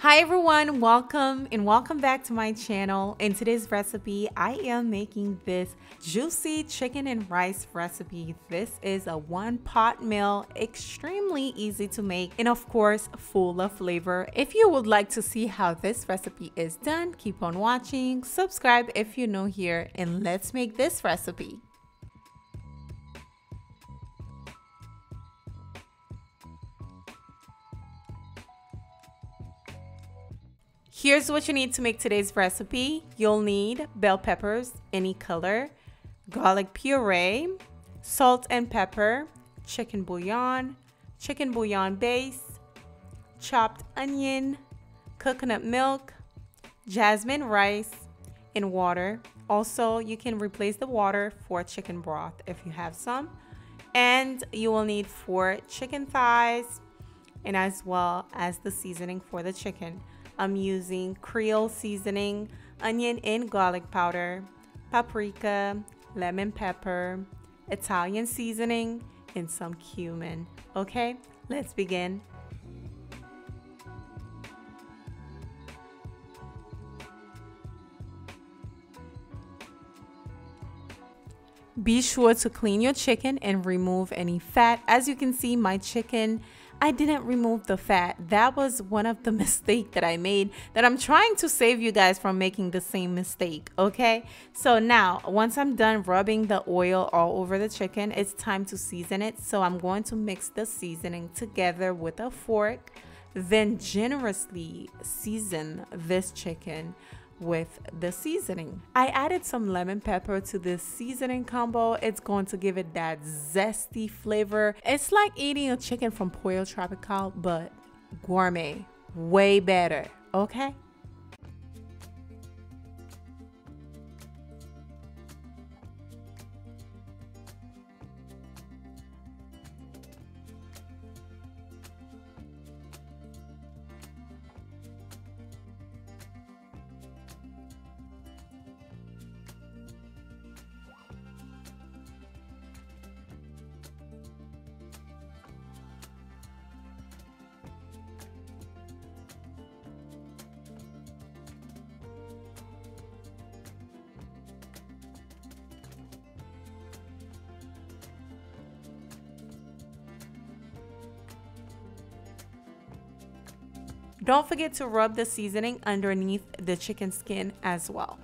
Hi everyone, welcome and welcome back to my channel. In today's recipe, I am making this juicy chicken and rice recipe. This is a one pot meal, extremely easy to make and of course full of flavor. If you would like to see how this recipe is done, keep on watching, subscribe if you're new here and let's make this recipe. Here's what you need to make today's recipe. You'll need bell peppers, any color, garlic puree, salt and pepper, chicken bouillon, chicken bouillon base, chopped onion, coconut milk, jasmine rice, and water. Also, you can replace the water for chicken broth if you have some. And you will need four chicken thighs and as well as the seasoning for the chicken. I'm using Creole seasoning, onion and garlic powder, paprika, lemon pepper, Italian seasoning, and some cumin. Okay, let's begin. Be sure to clean your chicken and remove any fat. As you can see, my chicken I didn't remove the fat. That was one of the mistake that I made that I'm trying to save you guys from making the same mistake, okay? So now, once I'm done rubbing the oil all over the chicken, it's time to season it. So I'm going to mix the seasoning together with a fork, then generously season this chicken with the seasoning. I added some lemon pepper to this seasoning combo. It's going to give it that zesty flavor. It's like eating a chicken from Pollo Tropical, but gourmet. Way better, okay? Don't forget to rub the seasoning underneath the chicken skin as well.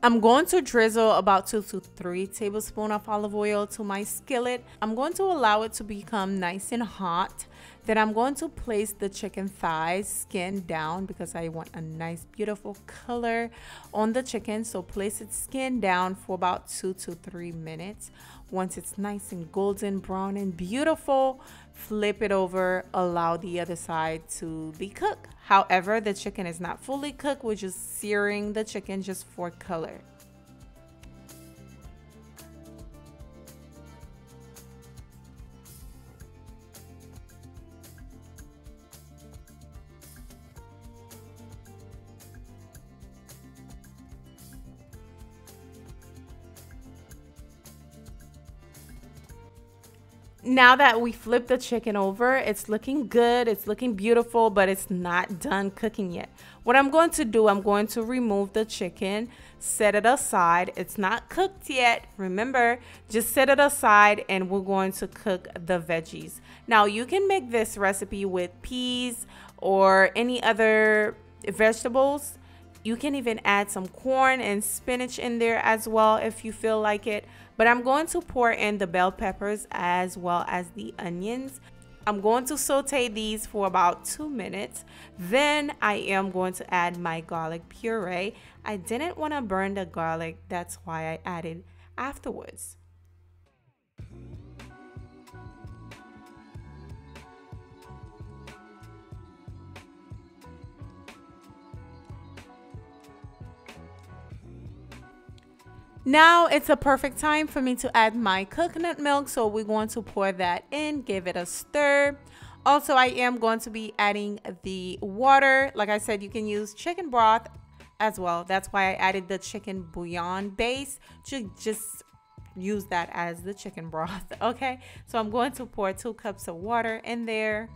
I'm going to drizzle about two to three tablespoons of olive oil to my skillet. I'm going to allow it to become nice and hot. Then I'm going to place the chicken thighs skin down because I want a nice beautiful color on the chicken. So place its skin down for about two to three minutes. Once it's nice and golden brown and beautiful, flip it over, allow the other side to be cooked. However, the chicken is not fully cooked, we're just searing the chicken just for color. Now that we flip the chicken over, it's looking good, it's looking beautiful, but it's not done cooking yet. What I'm going to do, I'm going to remove the chicken, set it aside. It's not cooked yet. Remember, just set it aside and we're going to cook the veggies. Now, you can make this recipe with peas or any other vegetables. You can even add some corn and spinach in there as well if you feel like it. But I'm going to pour in the bell peppers as well as the onions. I'm going to saute these for about two minutes. Then I am going to add my garlic puree. I didn't want to burn the garlic. That's why I added afterwards. Now it's a perfect time for me to add my coconut milk. So we're going to pour that in, give it a stir. Also, I am going to be adding the water. Like I said, you can use chicken broth as well. That's why I added the chicken bouillon base to just use that as the chicken broth. Okay, so I'm going to pour two cups of water in there.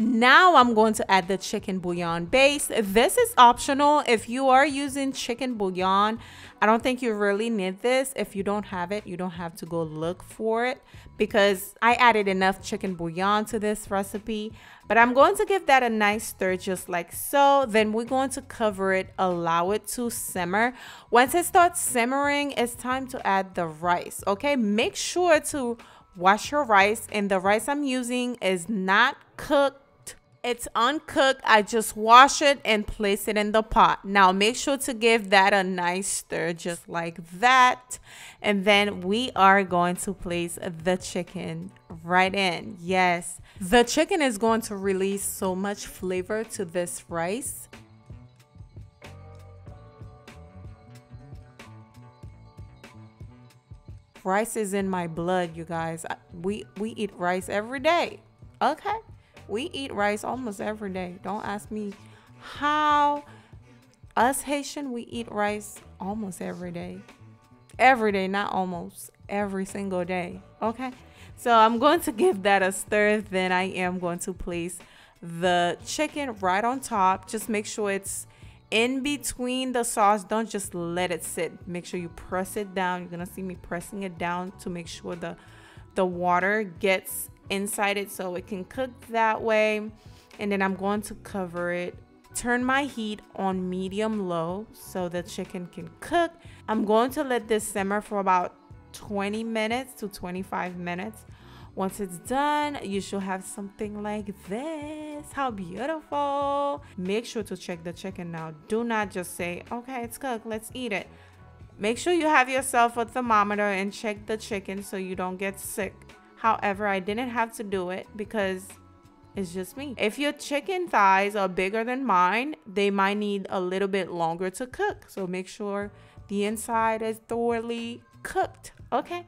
Now I'm going to add the chicken bouillon base. This is optional. If you are using chicken bouillon, I don't think you really need this. If you don't have it, you don't have to go look for it because I added enough chicken bouillon to this recipe. But I'm going to give that a nice stir just like so. Then we're going to cover it, allow it to simmer. Once it starts simmering, it's time to add the rice, okay? Make sure to wash your rice and the rice I'm using is not cooked it's uncooked. I just wash it and place it in the pot. Now make sure to give that a nice stir just like that. And then we are going to place the chicken right in. Yes, the chicken is going to release so much flavor to this rice. Rice is in my blood, you guys. We we eat rice every day. Okay. We eat rice almost every day. Don't ask me how. Us Haitian, we eat rice almost every day. Every day, not almost. Every single day. Okay? So I'm going to give that a stir. Then I am going to place the chicken right on top. Just make sure it's in between the sauce. Don't just let it sit. Make sure you press it down. You're going to see me pressing it down to make sure the the water gets inside it so it can cook that way. And then I'm going to cover it. Turn my heat on medium low so the chicken can cook. I'm going to let this simmer for about 20 minutes to 25 minutes. Once it's done, you should have something like this. How beautiful. Make sure to check the chicken now. Do not just say, okay, it's cooked, let's eat it. Make sure you have yourself a thermometer and check the chicken so you don't get sick. However, I didn't have to do it because it's just me. If your chicken thighs are bigger than mine, they might need a little bit longer to cook. So make sure the inside is thoroughly cooked. Okay.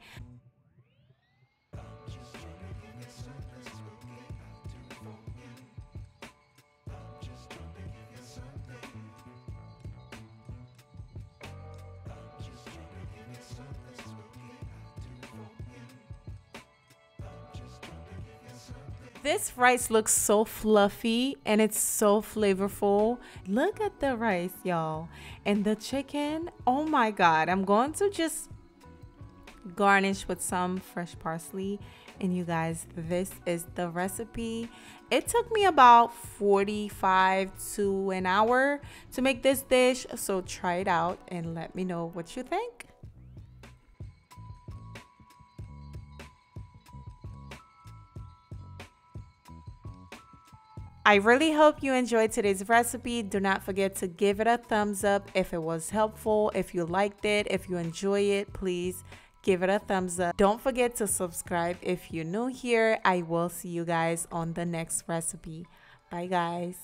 This rice looks so fluffy and it's so flavorful. Look at the rice, y'all. And the chicken, oh my God. I'm going to just garnish with some fresh parsley. And you guys, this is the recipe. It took me about 45 to an hour to make this dish. So try it out and let me know what you think. I really hope you enjoyed today's recipe. Do not forget to give it a thumbs up if it was helpful. If you liked it, if you enjoy it, please give it a thumbs up. Don't forget to subscribe if you're new here. I will see you guys on the next recipe. Bye guys.